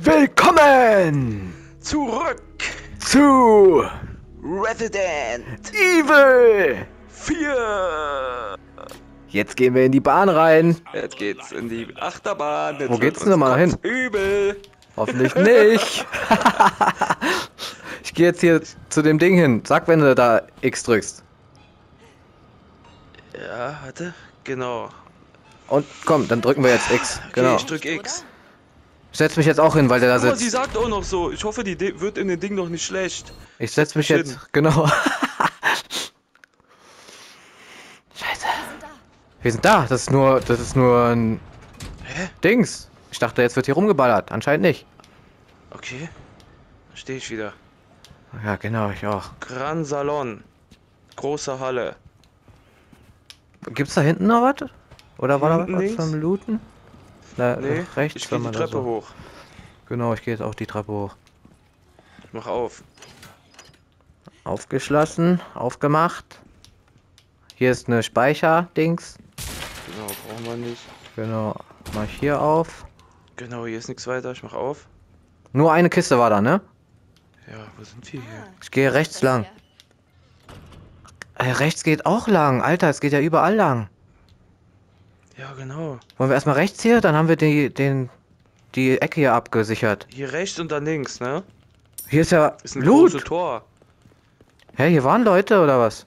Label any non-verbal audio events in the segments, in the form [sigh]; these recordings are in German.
Willkommen Zurück! zu Resident Evil. 4! Jetzt gehen wir in die Bahn rein. Jetzt geht's in die Achterbahn. Jetzt Wo geht's denn mal hin? Übel! Hoffentlich nicht. [laughs] ich gehe jetzt hier zu dem Ding hin. Sag, wenn du da X drückst. Ja, warte. Genau. Und komm, dann drücken wir jetzt X. Okay, Genau. ich drück X. Ich setz mich jetzt auch hin, weil der da Guck mal, sie sitzt. sagt auch noch so. Ich hoffe, die De wird in dem Ding noch nicht schlecht. Ich setz mich Schön. jetzt. Genau. Scheiße. Wir sind da. Das ist nur. Das ist nur ein. Hä? Dings. Ich dachte, jetzt wird hier rumgeballert. Anscheinend nicht. Okay. Da stehe ich wieder. Ja, genau, ich auch. Gran Salon. Große Halle. Gibt's da hinten noch was? Oder war da was zum Looten? Na, Nee, rechts, ich gehe die Treppe so- hoch. Genau, ich gehe jetzt auch die Treppe hoch. Ich mach auf. Aufgeschlossen, aufgemacht. Hier ist eine Speicher-Dings. Genau, brauchen wir nicht. Genau, mach ich hier auf. Genau, hier ist nichts weiter. Ich mach auf. Nur eine Kiste war da, ne? Ja, wo sind wir hier? Ich gehe rechts lang. Äh, rechts geht auch lang. Alter, es geht ja überall lang. Ja, genau. Wollen wir erstmal rechts hier? Dann haben wir die, den, die Ecke hier abgesichert. Hier rechts und dann links, ne? Hier ist ja Ist ein Loot. großes Tor. Hä, hier waren Leute oder was?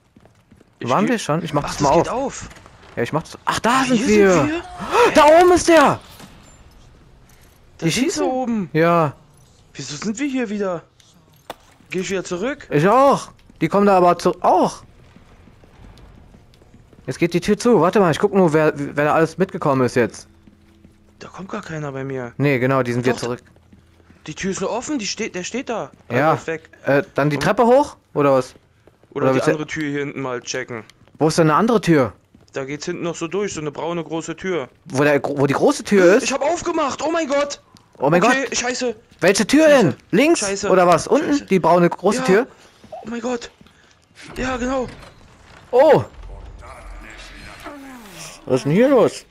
Ich waren wir schon? Ich mach Ach, das das mal geht auf. auf. Ja, ich mach's. Ach, da sind wir. sind wir. Da oben ist der. Da Die schießen? oben. Ja, Wieso sind wir hier wieder? Geh ich wieder zurück? ich auch. Die kommen da aber zu auch. Jetzt geht die Tür zu. Warte mal, ich guck nur, wer, wer da alles mitgekommen ist jetzt. Da kommt gar keiner bei mir. Nee, genau, die sind wieder Doch. zurück. Die Tür ist nur offen, die steht, der steht da. Ah, Ja. Äh, dann die Treppe hoch? Oder was? Oder, Oder die andere Tür hier hinten mal checken. Wo ist denn eine andere Tür? Da geht's hinten noch so durch, so eine braune große Tür. Wo, der, wo die große Tür ist? Ich habe aufgemacht. Oh mein Gott. Oh mein okay, Gott. scheiße. Welche Tür denn? Links? Scheiße. Oder was? Unten? Scheiße. Die braune große Ja. Tür? Oh mein Gott. Ja, genau. Oh! Was ist denn hier los?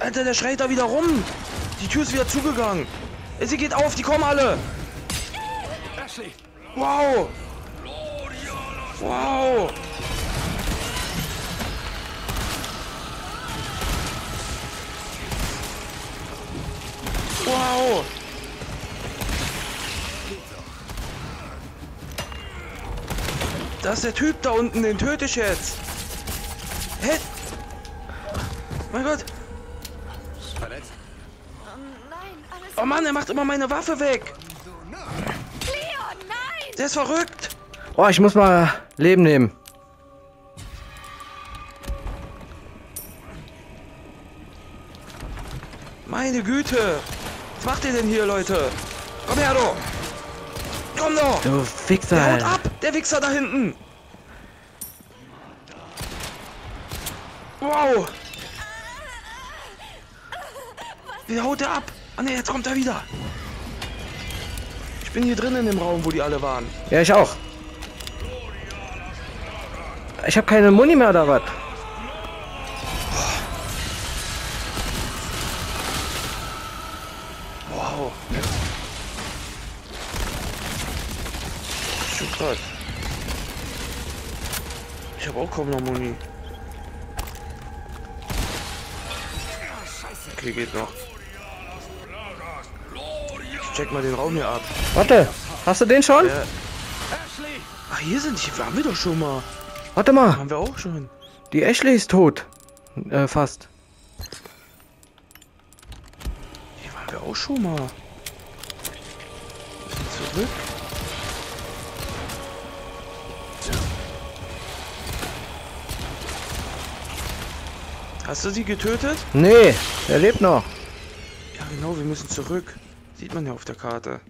Alter, der schreit da wieder rum. Die Tür ist wieder zugegangen. Sie geht auf, die kommen alle. Wow. Wow. Wow. Da ist der Typ da unten, den töte ich jetzt. Hä? Mein Gott. Verletzt? Nein, alles Oh Mann, er macht immer meine Waffe weg. Leon, nein! Der ist verrückt. Oh, ich muss mal Leben nehmen. Meine Güte. Was macht ihr denn hier, Leute? Komm her, du. Komm doch. Du Fixer. Der haut ab. Der Wichser da hinten. Wow. Wie haut der ab? Ah ne, jetzt kommt er wieder. Ich bin hier drin in dem Raum, wo die alle waren. Ja, ich auch. Ich habe keine Muni mehr oder was? Wow. Schon krass. Ich habe auch kaum noch Muni. Okay, geht noch. Ich check mal den Raum hier ab. Warte, hast du den schon? Ja. Ach, hier sind die. Waren wir doch schon mal. Warte mal, Haben wir auch schon. die Ashley ist tot. Äh, fast. Hier waren wir auch schon mal. Zurück. Hast du sie getötet? Nee, er lebt noch. Ja, genau, wir müssen zurück. Sieht man ja auf der Karte.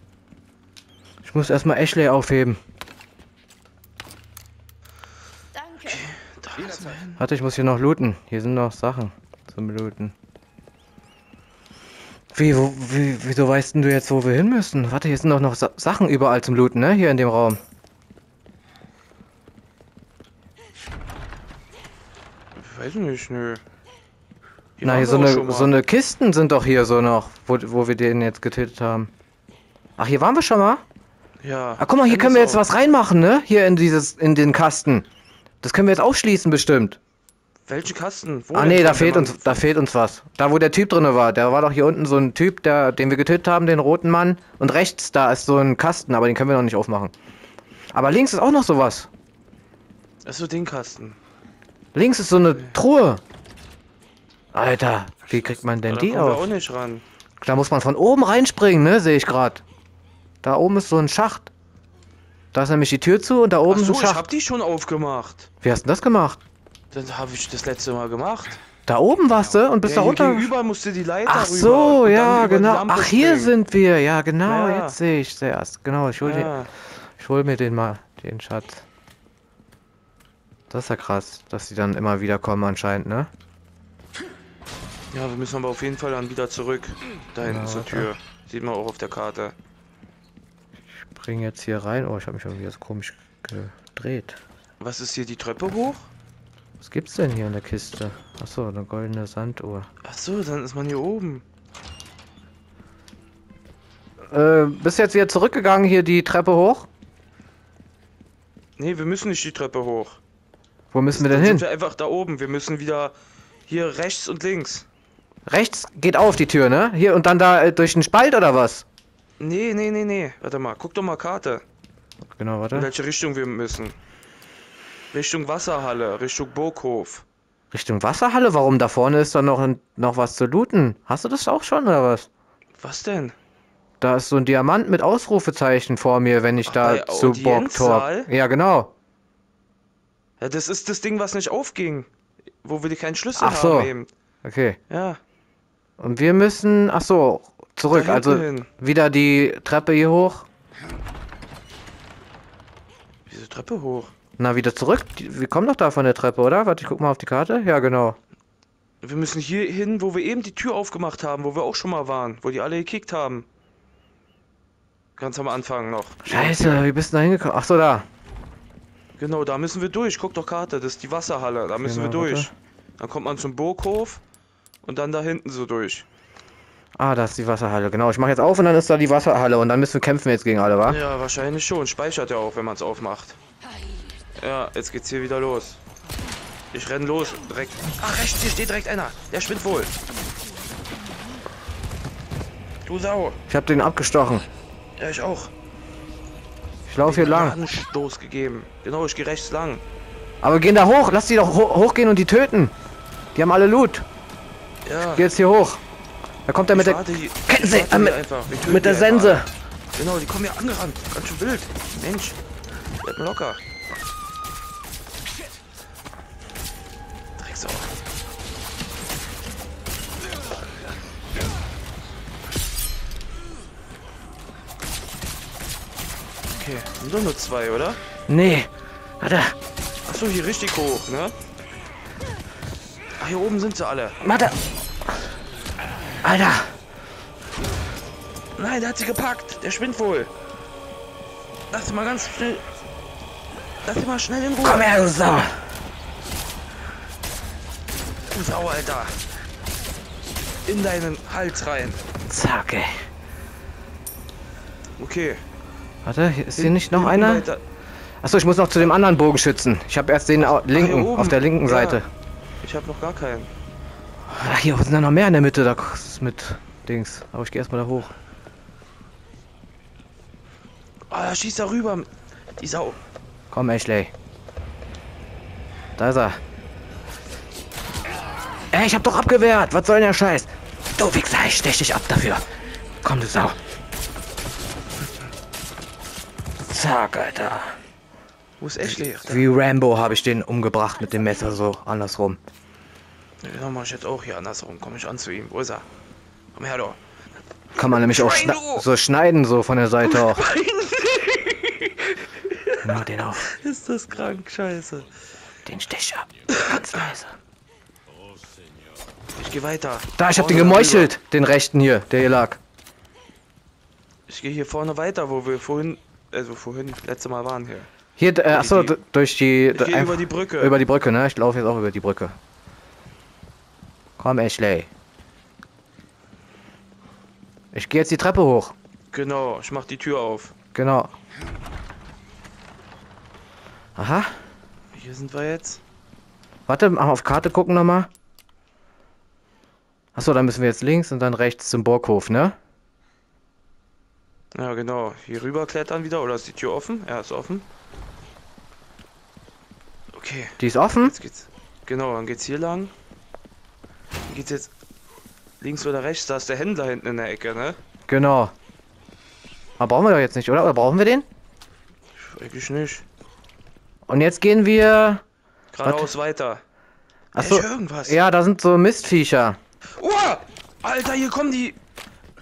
Ich muss erstmal Ashley aufheben. Danke. Da wir hin. Warte, ich muss hier noch looten. Hier sind noch Sachen zum Looten. Wie, wo, wie, wieso weißt denn du jetzt, wo wir hin müssen? Warte, hier sind doch noch Sa Sachen überall zum Looten, ne? Hier in dem Raum. Ich weiß nicht, nö. Hier Na, hier so eine, so eine Kisten sind doch hier so noch, wo, wo wir den jetzt getötet haben. Ach, hier waren wir schon mal? Ja. Ah, guck mal, hier können wir jetzt auch. was reinmachen, ne? Hier in dieses, in den Kasten. Das können wir jetzt aufschließen bestimmt. Welchen Kasten? Wo ah, nee, da fehlt uns, da fehlt uns was. Da, wo der Typ drinne war. Der war doch hier unten so ein Typ, der, den wir getötet haben, den roten Mann. Und rechts, da ist so ein Kasten, aber den können wir noch nicht aufmachen. Aber links ist auch noch sowas. Achso, den Kasten. Links ist so eine Truhe. Alter, wie kriegt man denn Da die auf? auch nicht ran. Da muss man von oben reinspringen, ne? Sehe ich gerade. Da oben ist so ein Schacht. Da ist nämlich die Tür zu und da oben Achso, ist ein ich Schacht. hab die schon aufgemacht. Wie hast du das gemacht? Das habe ich das letzte Mal gemacht. Da oben warst du und bist ja, da runter. gegenüber musste die Leiter Ach so, ja, genau. Ach, hier springen. sind wir. Ja, genau. Ja. Jetzt sehe ich erst. Genau, ich hol, den, Ja. ich hol mir den mal, den Schatz. Das ist ja krass, dass die dann immer wieder kommen anscheinend, ne? Ja, wir müssen aber auf jeden Fall dann wieder zurück. Da hinten Ja, zur. Tür. Sieht man auch auf der Karte. Ich bring jetzt hier rein. Oh, ich habe mich irgendwie jetzt komisch gedreht. Was ist hier die Treppe hoch? Was gibt's denn hier in der Kiste? Achso, eine goldene Sanduhr. Ach so, dann ist man hier oben. Äh, bist jetzt wieder zurückgegangen hier die Treppe hoch? Nee, wir müssen nicht die Treppe hoch. Wo müssen wir denn hin? sind wir einfach da oben. Wir müssen wieder hier rechts und links. Rechts geht auf die Tür, ne? Hier und dann da äh, durch den Spalt oder was? Nee, nee, nee, nee. Warte mal, guck doch mal Karte. Genau, In warte. welche Richtung wir müssen. Richtung Wasserhalle, Richtung Burghof. Richtung Wasserhalle? Warum? Da vorne ist doch noch, ein- noch was zu looten. Hast du das auch schon oder was? Was denn? Da ist so ein Diamant mit Ausrufezeichen vor mir, wenn ich Ach, da zu? Borgtorp. Ja, genau. Ja, das ist das Ding, was nicht aufging. Wo wir keinen Schlüssel Ach so. haben eben. Okay. Ja, Und wir müssen, ach so, zurück. Also wieder die Treppe hier hoch. diese Treppe hoch. Na, wieder zurück. Wir kommen doch da von der Treppe, oder? Warte, ich guck mal auf die Karte. Ja, genau. Wir müssen hier hin, wo wir eben die Tür aufgemacht haben, wo wir auch schon mal waren, wo die alle gekickt haben. Ganz am Anfang noch. Scheiße, wie bist du da hingekommen? Ach so, da. Genau, da müssen wir durch. Guck doch Karte, das ist die Wasserhalle. Da müssen wir Genau, warte. durch. Dann kommt man zum Burghof und dann da hinten so durch. Ah, da ist die Wasserhalle. Genau, ich mache jetzt auf und dann ist da die Wasserhalle und dann müssen wir kämpfen jetzt gegen alle, wa? Ja, wahrscheinlich schon. Speichert ja auch, wenn man es aufmacht. Ja, jetzt geht's hier wieder los. Ich renn los. Direkt. Ach, rechts, hier steht direkt einer. Der schwimmt wohl. Du Sau. Ich habe den abgestochen. Ja, ich auch. Ich laufe hier lang. Einen Stoß gegeben. Genau, ich gehe rechts lang. Aber wir gehen da hoch. Lass die doch ho hochgehen und die töten. Die haben alle Loot. Ja. Geh jetzt hier hoch. Da kommt er mit der warte hier- Ketten ich Sie- warte äh, mit- einfach. Mit der einfach Sense. alle. Genau, die kommen hier angerannt. Ganz schön wild. Mensch. Bleib mal locker. Drecksau. Okay, sind doch nur zwei, oder? Nee. Warte. Achso, hier richtig hoch, ne? Ach, hier oben sind sie alle. Warte. Alter. Nein, der hat sie gepackt. Der schwindet wohl. Lass mal ganz schnell. Lass mal schnell in Ruhe. Komm her, du Sau. Du Sau, Alter. In deinen Hals rein. Zack, ey. Okay. Warte, ist hier nicht noch einer? Achso, ich muss noch zu dem anderen Bogenschützen. Ich habe erst den linken, auf der linken Ja. Seite. Ich habe noch gar keinen. Ach, hier sind ja noch mehr in der Mitte, da ist mit Dings. Aber ich gehe erstmal da hoch. Ah, da schießt er rüber. Die Sau. Komm, Ashley. Da ist er. Ey, ich hab doch abgewehrt. Was soll denn der Scheiß? Du Wichser, ich stech dich ab dafür. Komm, du Sau. Zack, Alter. Wo ist Ashley? Wie Rambo habe ich den umgebracht mit dem Messer so andersrum. Genau, mach ich jetzt auch hier andersrum. Komm ich an zu ihm. Wo ist er? Komm her, du. Kann man nämlich auch schna du! so schneiden, so von der Seite auch. Mach den auf. Ist das krank, scheiße. Den Stich ab. Ganz leise. Ich gehe weiter. Da, ich hab den gemeuchelt. Den rechten hier, der hier lag. rüber. Ich gehe hier vorne weiter, wo wir vorhin, also vorhin, letzte Mal waren hier. Hier, äh, achso, durch die... Ich gehe über die Brücke. Über die Brücke, ne? Ich laufe jetzt auch über die Brücke. Komm, Ashley. Ich gehe jetzt die Treppe hoch. Genau, ich mach die Tür auf. Genau. Aha. Hier sind wir jetzt. Warte, mal auf Karte gucken nochmal. Achso, dann müssen wir jetzt links und dann rechts zum Burghof, ne? Ja, genau. Hier rüber klettern wieder. Oder ist die Tür offen? Ja, ist offen. Okay, Die ist offen? jetzt geht's. Genau, dann geht's hier lang. Geht's jetzt links oder rechts. Da ist der Händler hinten in der Ecke, ne? Genau. Aber brauchen wir doch jetzt nicht, oder? Oder brauchen wir den? Eigentlich nicht. Und jetzt gehen wir. Geradeaus weiter. Achso. Irgendwas. Ja, da sind so Mistviecher. Oh! Alter, hier kommen die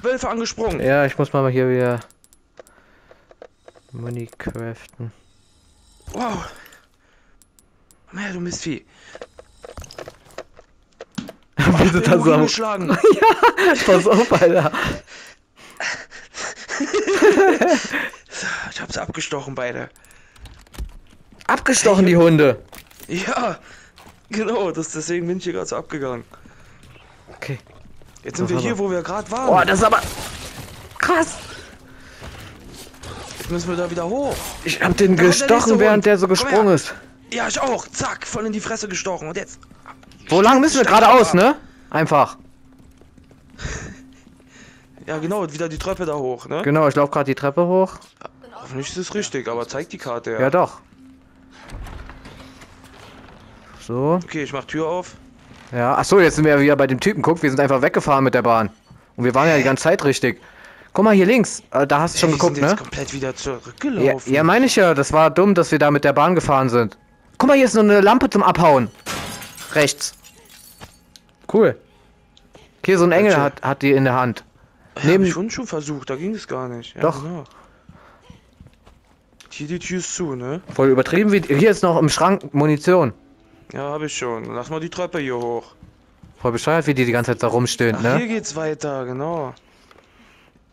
Wölfe angesprungen. Ja, ich muss mal hier wieder. Money craften. Wow. Her, du Mistvieh. Bin so am- geschlagen. Pass auf, Alter. Ich hab's abgestochen, beide. Abgestochen, die Hunde. Ja, genau, das, deswegen bin ich hier gerade so abgegangen. Okay. Jetzt sind wir hier, wo wir gerade waren. Boah, das ist aber. Krass. Jetzt müssen wir da wieder hoch. Ich hab den Da kommt der gestochen, während der so gesprungen ist. Ja, ich auch. Zack, voll in die Fresse gestochen. Und jetzt. Wo lang müssen wir geradeaus, ne? Einfach. [laughs] Ja, genau, wieder die Treppe da hoch, ne? Genau, ich laufe gerade die Treppe hoch. Hoffentlich ist es richtig, aber zeigt die Karte ja. Ja, doch. So. Okay, ich mach Tür auf. Ja. Achso, jetzt sind wir ja wieder bei dem Typen. Guck, wir sind einfach weggefahren mit der Bahn. Und wir waren ja die ganze Zeit richtig. Guck mal hier links. Äh, Da hast du schon Ey, geguckt, ne? komplett wieder Ja, zurückgelaufen. ja, meine ich ja. Das war dumm, dass wir da mit der Bahn gefahren sind. Guck mal, hier ist noch eine Lampe zum Abhauen. Rechts. Cool. Hier, so ein Engel hat, hat die in der Hand. Ja, neben- ich schon schon versucht, da ging es gar nicht. Ja, Doch. Genau. Hier die Tür ist zu, ne? Voll übertrieben. Wie, hier ist noch im Schrank Munition. Ja, hab ich schon. Lass mal die Treppe hier hoch. Voll bescheuert, wie die die ganze Zeit da rumstöhnt, Ach, ne? hier geht's weiter, genau.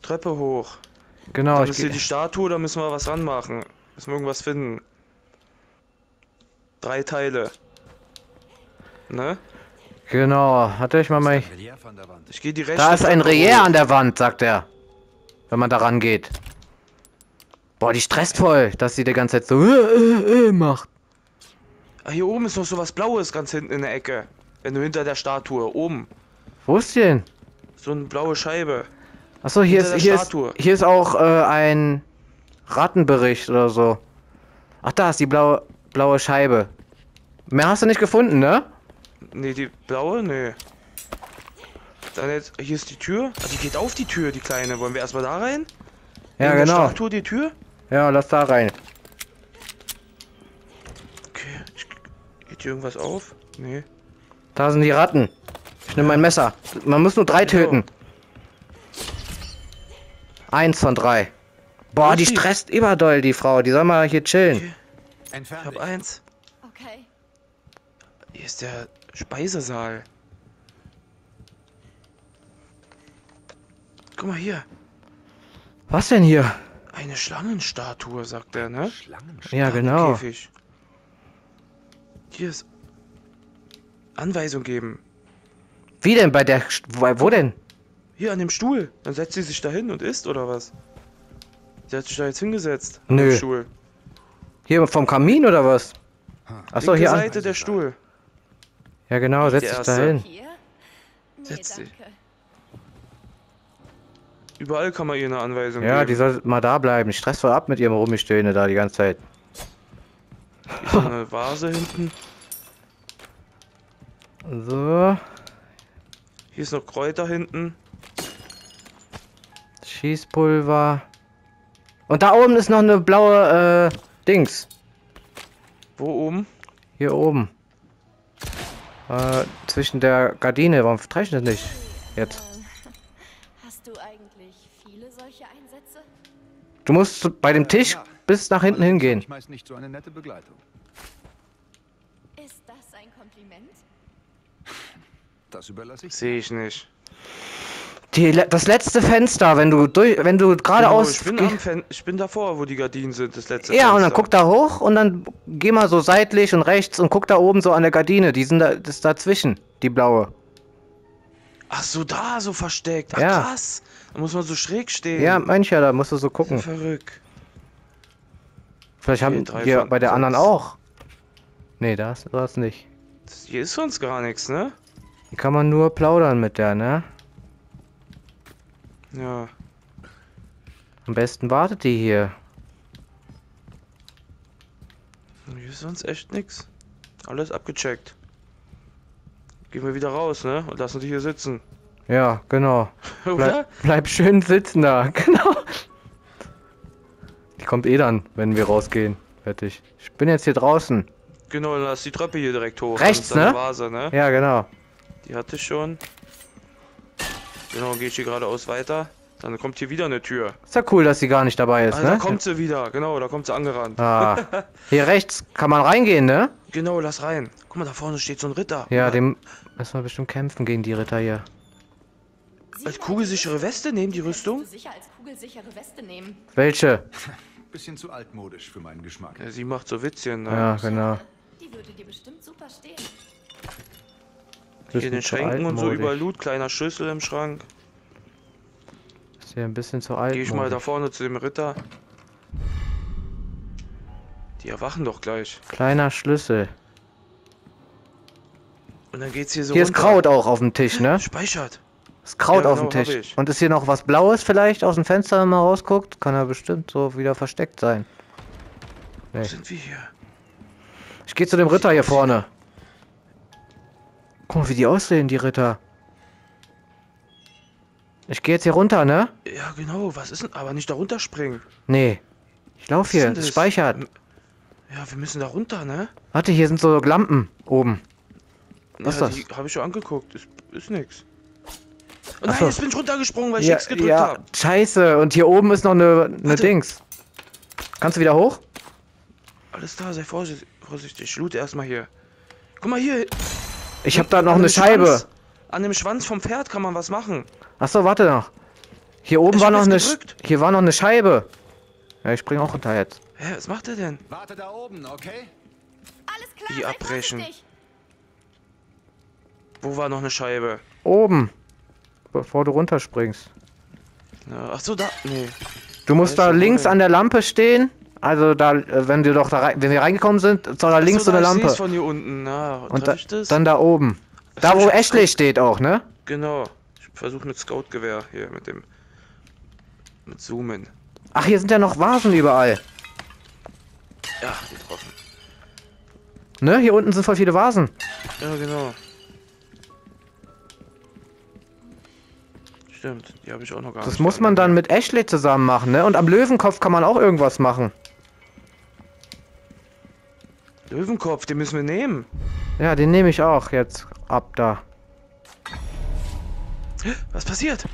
Treppe hoch. Genau, Dann ich ist hier die Statue, da müssen wir was ranmachen. Müssen wir irgendwas finden. Drei Teile. Ne? Genau, hatte ich mal mal. Ich gehe die rechte Da ist ein hoch. an der Wand, sagt er. Wenn man da rangeht. Boah, die stresst voll, dass sie die ganze Zeit so äh, äh, äh, macht. Ah, hier oben ist noch so was Blaues ganz hinten in der Ecke. Wenn du hinter der Statue, oben. Wo ist die denn? So eine blaue Scheibe. Achso, hier ist, hier ist, hier ist auch äh, ein Rattenbericht oder so. Ach, da ist die blaue, blaue Scheibe. Mehr hast du nicht gefunden, ne? Nee, die blaue? Nee. Dann jetzt, hier ist die Tür. Ah, die geht auf die Tür, die kleine. Wollen wir erstmal da rein? Ja, In der genau. Statue die Tür? Ja, lass da rein. Okay. Geht hier irgendwas auf? Nee. Da sind die Ratten. Ich nehme mein Messer. Man muss nur drei Genau. töten. Eins von drei. Boah, die Richtig. stresst überdoll, die Frau. Die soll mal hier chillen. Okay. Ich hab eins. Okay. Hier ist der Speisesaal. Guck mal hier. Was denn hier? Eine Schlangenstatue, sagt er, ne? Ja, genau. Käfig. Hier ist Anweisung geben. Wie denn? Bei der. Wo, wo denn? Hier an dem Stuhl. Dann setzt sie sich da hin und isst, oder was? Sie hat sich da jetzt hingesetzt. an Nö. dem Stuhl. Hier vom Kamin oder was? Achso, Linke hier an. Seite der Stuhl. Ja, genau, setz dich da hin. Nee, Setz dich. Überall kann man ihr eine Anweisung Ja, die geben. soll mal da bleiben. Ich stress voll ab mit ihrem Rumgestöhne da die ganze Zeit. Hier ist noch eine Vase hinten. So. Hier ist noch Kräuter hinten. Schießpulver. Und da oben ist noch eine blaue, äh, Dings. Wo oben? Hier oben. Äh, zwischen der Gardine. Warum treffe ich das nicht? Jetzt. Äh, hast du eigentlich viele solche Einsätze? Du musst bei dem Tisch Ja. bis nach hinten Allerdings hingehen. Ich nicht so eine nette Begleitung. Ist das ein Kompliment? Das überlasse ich. Sehe ich nicht. Die, das letzte Fenster, wenn du durch, wenn du Genau, geradeaus. ich, bin ich bin davor, wo die Gardinen sind, das letzte ja, und dann Fenster. guck da hoch und dann geh mal so seitlich und rechts und guck da oben so an der Gardine. Die sind da, das ist dazwischen, die blaue. Ach so, da so versteckt. Ach Ja. krass. Da muss man so schräg stehen. Ja, mancher, da musst du so gucken. Verrückt. Vielleicht haben Okay, hier von bei der anderen auch. Nee, das war's nicht. Das, hier ist sonst gar nichts, ne? Hier kann man nur plaudern mit der, ne? Ja. Am besten wartet die hier. Hier ist sonst echt nix. Alles abgecheckt. Gehen wir wieder raus, ne? Und lassen die hier sitzen. Ja, genau. [laughs] Oder? Bleib, bleib schön sitzen da, [laughs] genau. Die kommt eh dann, wenn wir rausgehen. Fertig. Ich bin jetzt hier draußen. Genau, dann lass die Treppe hier direkt hoch. Rechts, ist ne? Vase, ne? Ja, genau. Die hatte ich schon. Genau, gehe ich hier geradeaus weiter. Dann kommt hier wieder eine Tür. Ist ja cool, dass sie gar nicht dabei ist, Ah, da ne? kommt sie wieder. Genau, da kommt sie angerannt. Ah. [laughs] Hier rechts kann man reingehen, ne? Genau, lass rein. Guck mal, da vorne steht so ein Ritter. Ja, dem müssen wir bestimmt kämpfen gegen die Ritter hier. Als kugelsichere Weste nehmen die Rüstung? Sicher als kugelsichere Weste nehmen. Welche? [laughs] Bisschen zu altmodisch für meinen Geschmack. Ja, sie macht so Witzchen, ne? Ja, genau. Die würde dir bestimmt super stehen. Hier in den Schränken und so überall Loot, kleiner Schlüssel im Schrank. Ist hier ein bisschen zu alt. Gehe ich mal da vorne zu dem Ritter. Die erwachen doch gleich. Kleiner Schlüssel. Und dann geht's hier so Hier ist runter. Kraut auch auf dem Tisch, ne? Speichert. Ist Kraut Ja, auf dem genau, hab Tisch. Und ist hier noch was Blaues vielleicht aus dem Fenster, wenn man rausguckt? Kann er bestimmt so wieder versteckt sein. Wo Nee. sind wir hier? Ich gehe zu dem Ritter hier vorne. Guck mal, wie die aussehen, die Ritter. Ich gehe jetzt hier runter, ne? Ja, genau. Was ist denn? Aber nicht da runterspringen. Nee. Ich laufe hier, das? speichert. Ja, wir müssen da runter, ne? Warte, hier sind so Lampen oben. Was ja, ist die habe ich schon angeguckt. Ist, ist nix. Oh nein, so. jetzt bin ich runtergesprungen, weil ich Ja, X gedrückt ja, habe. scheiße. Und hier oben ist noch eine, eine Warte. Dings. Kannst du wieder hoch? Alles da, sei vorsichtig. vorsichtig. Loot erstmal hier. Guck mal hier. Ich habe da noch eine Scheibe. Schwanz, an dem Schwanz vom Pferd kann man was machen. Achso, warte noch. Hier oben Ich war hab noch eine. Sch- gedrückt. Hier war noch eine Scheibe. Ja, ich spring auch runter jetzt. Hä, was macht er denn? Warte da oben, okay? Alles klar, Die abbrechen. Wo war noch eine Scheibe? Oben. Bevor du runterspringst. Ja, ach so, da. Nee. Du musst da links an der Lampe stehen. Also da, äh, wenn wir doch da rein, wenn wir reingekommen sind, ist da links so eine da, ich Lampe. von hier unten. Na, Und da, das? dann da oben. Da wo Ashley steht auch, ne? Genau. Ich versuche mit Scout-Gewehr hier mit dem. Mit Zoomen. Ach, hier sind ja noch Vasen überall. Ja, getroffen. Ne? Hier unten sind voll viele Vasen. Ja, genau. Stimmt, die habe ich auch noch gar Das nicht. muss man dann mit Ashley zusammen machen, ne? Und am Löwenkopf kann man auch irgendwas machen. Löwenkopf, den müssen wir nehmen. Ja, den nehme ich auch jetzt ab da. Was passiert?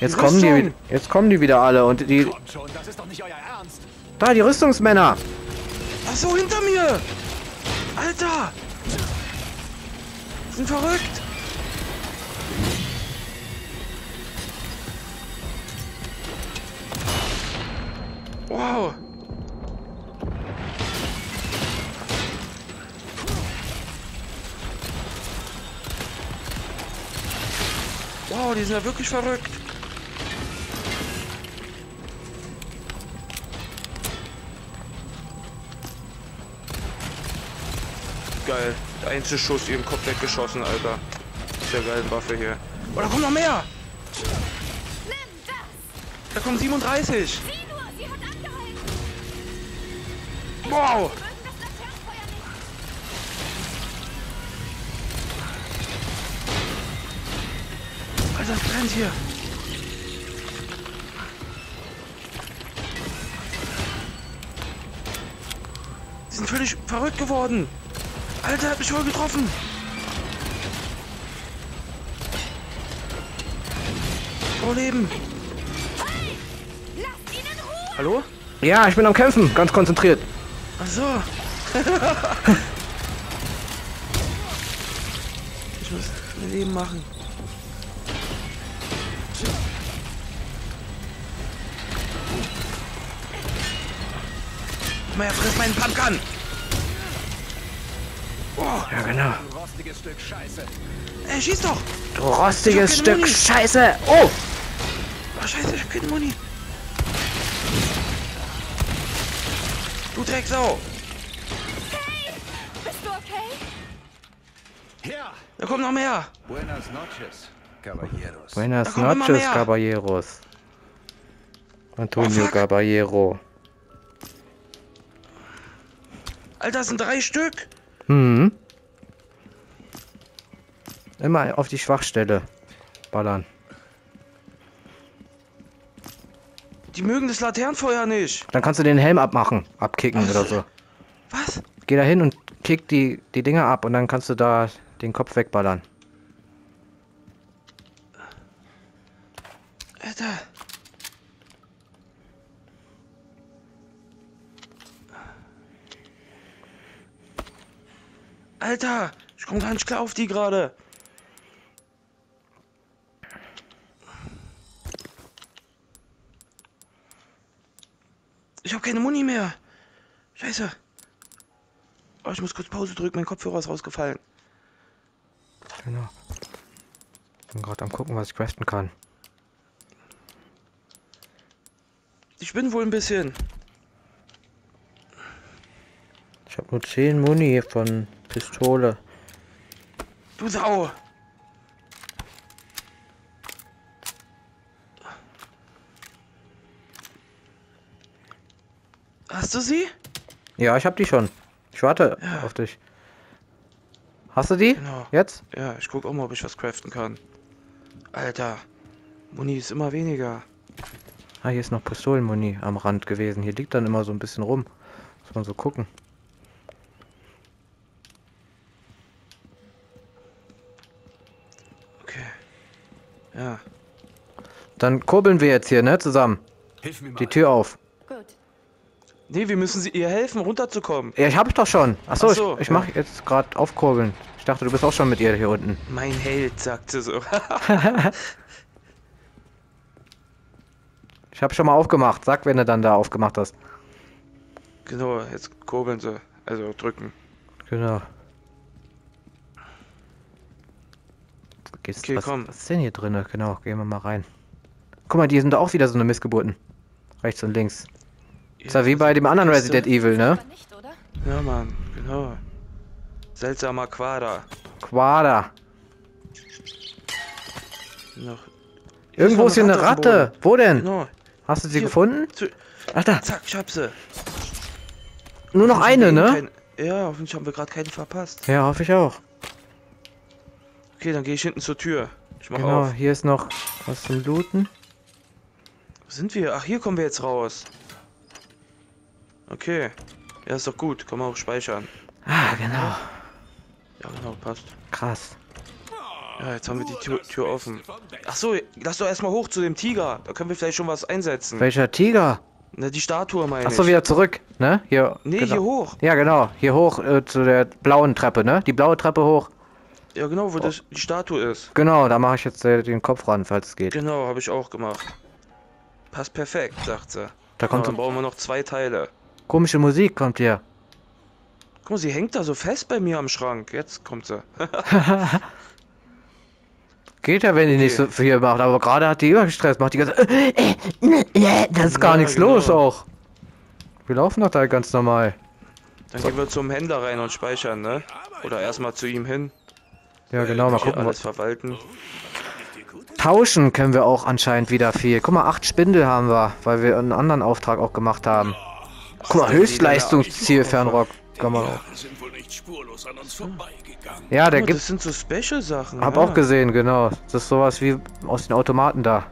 Jetzt Die kommen die, Rüstung. jetzt kommen die wieder alle und die, schon, das ist doch nicht euer Ernst. da die Rüstungsmänner. Ach so, hinter mir! Alter! Sind verrückt! Wow! Die sind ja wirklich verrückt. Geil. Der einzige Schuss ihren Kopf weggeschossen, Alter. Mit der geilen Waffe hier. Oh, da kommen noch mehr! Da kommen 37! Sieh nur, sie hat angehalten! Wow! Es brennt hier! Die sind völlig verrückt geworden! Alter, hat mich voll getroffen! Vorleben! Lasst ihn in Ruhe! Hallo? Ja, ich bin am Kämpfen, ganz konzentriert. Ach so. [laughs] ich muss mein Leben machen. Komm her, friss meinen Pumpgun! Oh, Ja, genau. rostiges Stück Scheiße. Ey, schieß doch! Du rostiges Stück Muni. Scheiße! Oh! Oh, scheiße, ich hab keine Muni. Du Drecksau! Bist du okay? Ja. Da kommt noch mehr! Buenas noches, caballeros. Buenas noches. Caballeros. Antonio Oh. Caballero. Alter, das sind drei Stück! Hm. Immer auf die Schwachstelle ballern. Die mögen das Laternenfeuer nicht. Dann kannst du den Helm abmachen, abkicken oder so. Was? Geh da hin und kick die, die Dinger ab und dann kannst du da den Kopf wegballern. Alter, ich komm gar nicht klar auf die gerade. Ich habe keine Muni mehr. Scheiße. Oh, ich muss kurz Pause drücken, mein Kopfhörer ist rausgefallen. Genau. Bin gerade am gucken, was ich craften kann. Ich bin wohl ein bisschen. Ich habe nur 10 Muni von Pistole. Du Sau! Hast du sie? Ja, ich hab die schon. Ich warte auf dich. Hast du die? Genau. Jetzt? Ja, ich guck auch mal, ob ich was craften kann. Alter, Muni ist immer weniger. Ah, hier ist noch Pistolenmuni am Rand gewesen. Hier liegt dann immer so ein bisschen rum. Muss man so gucken. Dann kurbeln wir jetzt hier, ne? Zusammen. Hilf mir mal. Die Tür auf. Gut. Nee, wir müssen sie ihr helfen, runterzukommen. Ja, ich hab ich doch schon. Achso, Ach so, ich, ich ja. mach jetzt gerade aufkurbeln. Ich dachte, du bist auch schon mit ihr hier unten. Mein Held, sagte so. [laughs] Ich habe schon mal aufgemacht. Sag, wenn du dann da aufgemacht hast. genau, jetzt kurbeln sie. Also drücken. Genau. Geht's, Okay, was, komm. was ist denn hier drin? Genau, gehen wir mal rein. Guck mal, die sind auch wieder so eine Missgeburten. Rechts und links. Ist ja wie bei dem anderen? Resident Evil, ne? Aber nicht, oder? Ja, Mann, genau. Seltsamer Quader. Quader. Noch. Irgendwo ist hier eine Ratte. Wo denn? Genau. Hast du sie Hier. gefunden? Ach da, Zack, ich hab sie. nur noch eine, ne? Kein, ja, hoffentlich haben wir gerade keinen verpasst. Ja, hoffe ich auch. Okay, dann gehe ich hinten zur Tür. Ich mach Genau, auf. hier ist noch was zum Looten. Wo sind wir? Ach, hier kommen wir jetzt raus. Okay. Ja, ist doch gut. Kann man auch speichern. Ah, genau. Ja, genau, passt. Krass. Ja, jetzt haben wir die Tür, Tür offen. Ach so, lass doch erstmal hoch zu dem Tiger. Da können wir vielleicht schon was einsetzen. Welcher Tiger? Na, die Statue meine Achso, ich. wieder zurück, ne? Hier. Nee, genau. hier hoch. Ja, genau. Hier hoch äh, zu der blauen Treppe, ne? Die blaue Treppe hoch. Ja, genau, wo das, die Statue ist. Genau, da mache ich jetzt äh, den Kopf ran, falls es geht. Genau, habe ich auch gemacht. Passt perfekt, sagt sie. Da kommt dann so brauchen wir noch zwei Teile. komische Musik, kommt hier. Guck mal, sie hängt da so fest bei mir am Schrank. Jetzt kommt sie. [laughs] Geht ja, wenn die nicht so viel macht, aber gerade hat die übergestresst, macht die ganze. Äh, äh, äh, da ist gar Ja, nichts genau. los auch. Wir laufen doch da ganz normal. Dann gehen wir zum Händler rein und speichern, ne? Oder erstmal zu ihm hin. Ja, genau, mal gucken. alles Was. verwalten. Tauschen können wir auch anscheinend wieder viel. Guck mal, acht Spindel haben wir, weil wir einen anderen Auftrag auch gemacht haben. Guck mal, Höchstleistungsziel Fernrock. Kann man auch. sind wohl nicht spurlos an uns vorbeigegangen. Ja, der Oh, gibt. das sind so Special-Sachen. Hab ja. auch gesehen, genau. Das ist sowas wie aus den Automaten da.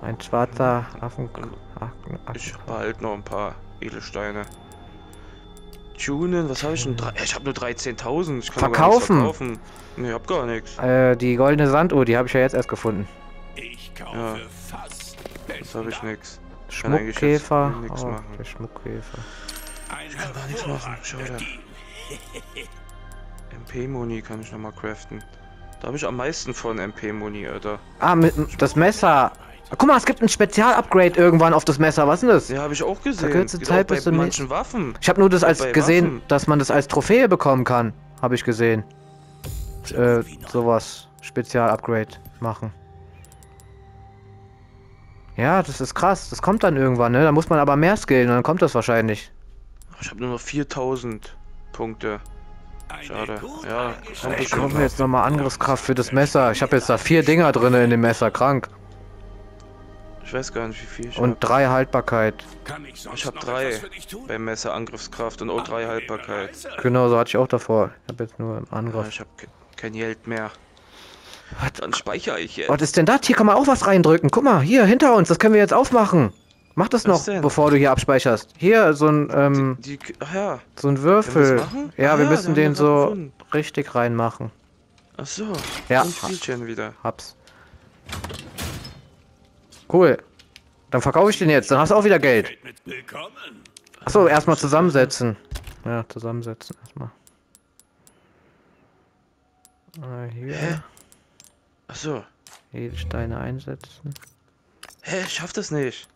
Ein schwarzer Affen. Ich behalte noch ein paar Edelsteine. Tunen, was habe ich denn? Ich habe nur 13.000. Ich kann doch gar nichts Verkaufen. verkaufen. Nee, hab gar nichts. Äh, die goldene Sanduhr, die habe ich ja jetzt erst gefunden. Ich kaufe Ja. fast. Jetzt habe ich nichts. Schmuckkäfer. Oh, machen. der Schmuckkäfer. Ein kann gar nichts machen, schade. Deal. MP-Moni kann ich nochmal craften. Da habe ich am meisten von MP-Moni, Alter. Ah, mit, das Messer. Ah, Guck mal, es gibt ein Spezial-Upgrade irgendwann auf das Messer. Was ist denn das? Ja, habe ich auch gesehen. Verkürzte Geht Zeit auch bei bis zum manchen Waffen. Ich habe nur das als bei gesehen, Waffen. dass man das als Trophäe bekommen kann. Habe ich gesehen. Äh, sowas. Spezial-Upgrade machen. Ja, das ist krass. Das kommt dann irgendwann, ne? Da muss man aber mehr skillen und dann kommt das wahrscheinlich. Ich habe nur noch 4000 Punkte. Schade. Ja, Ich mir jetzt nochmal Angriffskraft für das Messer. Ich habe jetzt da vier Dinger drin in dem Messer. Krank. Ich weiß gar nicht, wie viel ich Und hab. drei Haltbarkeit. Kann ich sonst Ich hab noch drei etwas für dich tun? beim Messer Angriffskraft und auch drei Haltbarkeit. Genau, so hatte ich auch davor. Ich habe jetzt nur im Ja, Angriff. ich habe kein Geld mehr. Dann speichere ich jetzt. Was ist denn das? Hier kann man auch was reindrücken. Guck mal, hier hinter uns. Das können wir jetzt aufmachen. Mach das Was noch, denn? bevor du hier abspeicherst. Hier, so ein, ähm, Die, ach ja. so ein Würfel. Ja, Ah wir ja, müssen den wir so gefunden. richtig reinmachen. Ach so. Ja. Hab's. Cool. Dann verkaufe ich den jetzt. Dann hast du auch wieder Geld. Achso, erstmal zusammensetzen. Ja, zusammensetzen erstmal. Äh, hier. Ach so. Edelsteine einsetzen. Hä, ich schaff das nicht.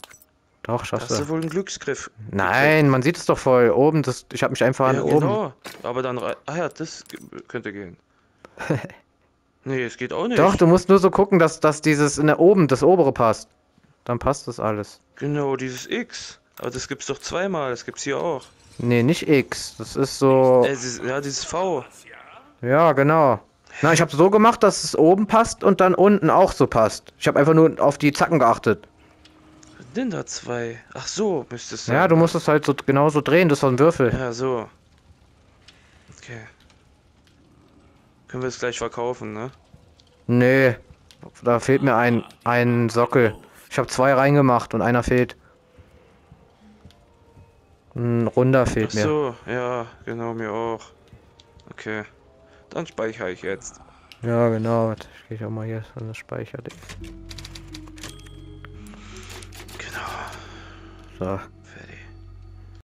Doch, schaffst hast du du. wohl einen Glücksgriff. Nein, man sieht es doch voll. Oben, das, ich habe mich einfach an Ja, oben. genau. Aber dann... Ah ja, das könnte gehen. [laughs] nee, es geht auch nicht. Doch, du musst nur so gucken, dass, dass dieses in der oben, das obere passt. Dann passt das alles. Genau, dieses X. Aber das gibt's doch zweimal. Das gibt's hier auch. Nee, nicht X. Das ist so. Äh, dieses, ja, dieses V. Ja, genau. Na, ich habe so gemacht, dass es oben passt und dann unten auch so passt. Ich habe einfach nur auf die Zacken geachtet. Was Denn da zwei. Ach so, müsste es sein. Ja, du musst es halt so genauso drehen, das ist so ein Würfel. Ja, so. Okay. Können wir es gleich verkaufen, ne? Nee, da fehlt mir ein, ein Sockel. Ich habe zwei reingemacht und einer fehlt. Ein runder Ach fehlt mir. so, ja, genau, mir auch. Okay. Dann speichere ich jetzt. Ja, genau. Ich gehe auch mal hier so eine Speicherding. Genau, So.